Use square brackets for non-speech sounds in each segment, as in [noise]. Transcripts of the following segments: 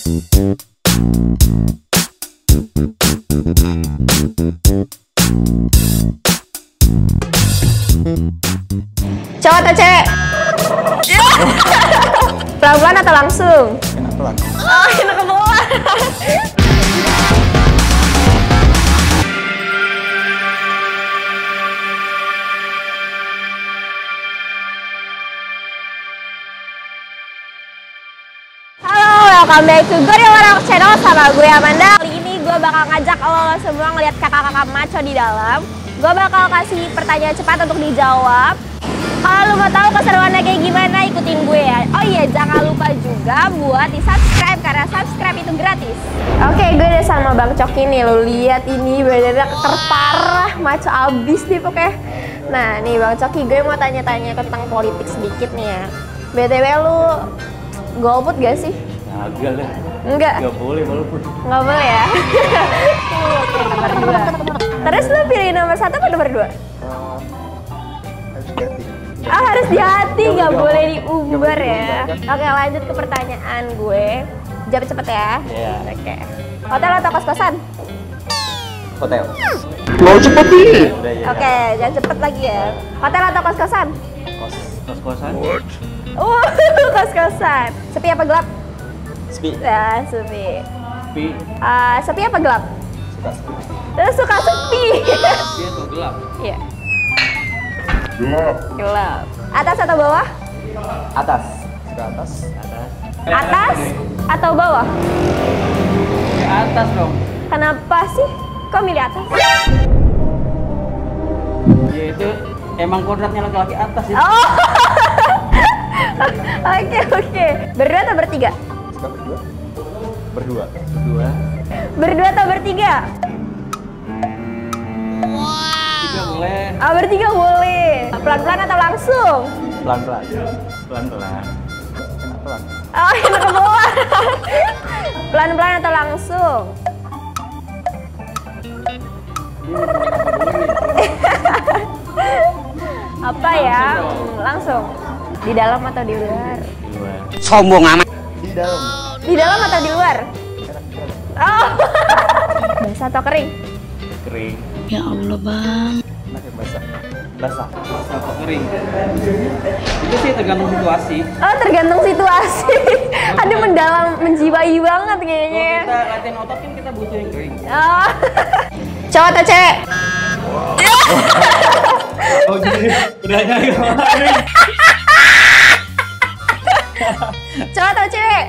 Cowok atau cewek? [laughs] Pelan-pelan atau langsung? Enak pelan. Oh, enak kebawa. Welcome back to Gorilla Rock Channel sama gue Amanda. Kali ini gue bakal ngajak lo semua ngeliat kakak-kakak maco di dalam. Gue bakal kasih pertanyaan cepat untuk dijawab. Kalau lo mau tahu keseruannya kayak gimana, ikutin gue ya. Oh iya, jangan lupa juga buat di subscribe karena subscribe itu gratis. Oke, gue udah sama Bang Coki nih. Lo lihat ini bener-bener terparah, maco abis nih pokoknya. Nah, nih Bang Coki, gue mau tanya-tanya tentang politik sedikit nih ya. BTW lu golput gak sih? Agak lah. Enggak. Gak boleh walaupun. Nggak boleh ya? Oke, nomor dua. Terus lu pilih nomor satu apa nomor dua? Ah harus di hati, Nggak boleh diumbar ya. Oke lanjut ke pertanyaan gue. Jawab cepet ya. Iya. Oke. Hotel atau kos-kosan? Hotel. Mau cepet nih. Udah ya. Oke, jangan cepet lagi ya. Hotel atau kos-kosan? Kos kos kosan. Uh, [laughs] kos-kosan. Sepi apa gelap? Sepi. Nah, sepi. Sepi. Ah, sepi apa gelap? Suka sepi. Eh, suka sepi. Sepi atau gelap? Iya. Gelap. Atas atau bawah? Atas. Suka atas. Atas. Atas atau bawah? Ke atas dong. Kenapa sih? Kok milih atas? Ya itu emang kodratnya laki-laki atas ya. Oh. [laughs] Oke oke. Berdua atau bertiga? Suka berdua. Berdua. Berdua. Berdua atau bertiga? Tiga boleh. Ah bertiga boleh. Pelan-pelan atau langsung? Pelan-pelan. Pelan-pelan. Enak pelan. Oh enak ke bawah. Pelan-pelan atau langsung? Apa ya? Langsung. Di dalam atau di luar? Di luar. Sombong amat. Di dalam. Di dalam atau di luar? Oh. [laughs] Basah atau kering? Kering. Ya Allah bang. Enak yang basah. Basah. Basah atau kering? Itu sih tergantung situasi. Oh tergantung situasi. [laughs] Aduh mendalam, menjiwai banget Kalau kayaknya. kita latihan otot kan kita butuh yang kering. Oh. Cowok atau cewek? [laughs] Oh gini, udah nyari kemarin. Cowok atau cewek?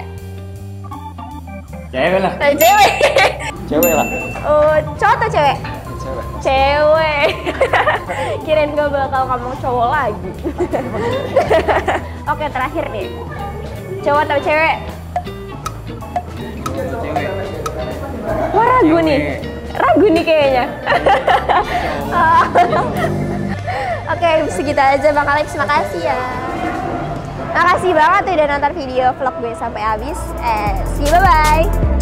Cewek lah. Eh, cewek. Cewek lah. Oh, cowok atau cewek? Cewek. Cewek. Kirain gue bakal ngomong cowok lagi. Oke, terakhir nih. Cowok atau cewek? Cewek. Wah, ragu nih. Ragu nih kayaknya. Oke, segitu aja Bang Alex. Makasih ya. Makasih banget udah nonton video vlog gue sampai habis. Eh, see you, bye-bye.